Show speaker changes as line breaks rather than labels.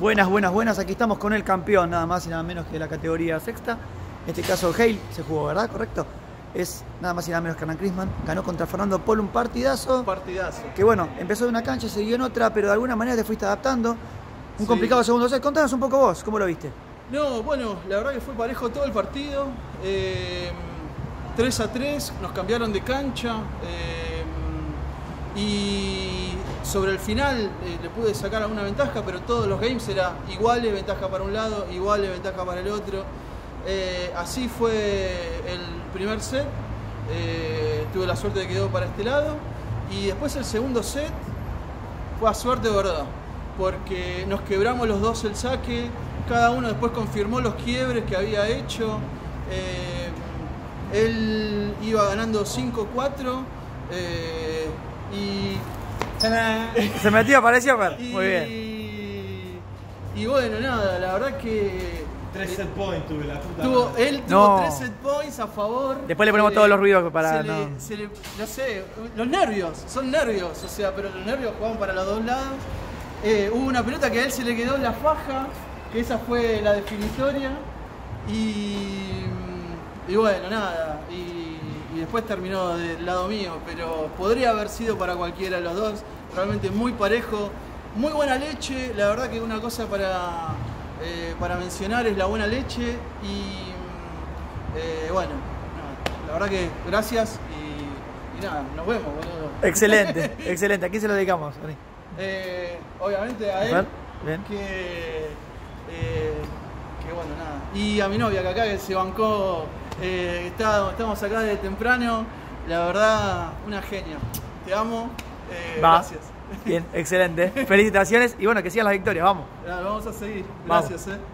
Buenas, buenas, buenas. Aquí estamos con el campeón, nada más y nada menos que la categoría sexta. En este caso, Hale se jugó, ¿verdad? ¿Correcto? Es nada más y nada menos que Hernán Crisman. Ganó contra Fernando Polo un partidazo.
partidazo.
Que bueno, empezó de una cancha, siguió en otra, pero de alguna manera te fuiste adaptando. Un
Sí.
complicado segundo set. Contanos un poco vos, ¿cómo lo viste?
No, bueno, la verdad que fue parejo todo el partido. eh, 3 a 3, nos cambiaron de cancha. eh, y sobre el final eh, le pude sacar alguna ventaja, pero todos los games era iguales, ventaja para un lado, iguales, ventaja para el otro. Eh, así fue el primer set. eh, tuve la suerte de que quedó para este lado. Y después el segundo set fue a suerte de verdad, porque nos quebramos los dos el saque, cada uno después confirmó los quiebres que había hecho. él iba ganando 5-4 eh, y,
Se metió, pareció, Fer.
y,
Muy bien.
y bueno, nada, la verdad que
Tres set points tuve la puta.
tuvo,
madre.
él tuvo
No.
3 set points a favor.
Después le ponemos
Eh,
todos los ruidos para-
se le-
no.
se le- no sé, los nervios, son nervios, o sea, pero los nervios jugaban para los dos lados. Eh, hubo una pelota que a él se le quedó en la faja, que esa fue la definitoria. Y, y bueno, nada. Y después terminó del lado mío, pero podría haber sido para cualquiera de los dos. Realmente muy parejo, muy buena leche. La verdad que una cosa para, eh, para mencionar es la buena leche. Y eh, bueno, la verdad que gracias y, y nada, nos vemos, boludo.
Excelente, excelente. ¿A quién se lo dedicamos?
Eh, obviamente a él,
bien.
que, que bueno, nada. Y a mi novia que acá que se bancó, eh, está- estamos acá desde temprano, la verdad, una genia. Te amo, eh,
Va.
gracias.
Bien, excelente. Felicitaciones y bueno, que sigan las victorias, vamos.
Vamos a seguir,
Vamos.
gracias. Eh.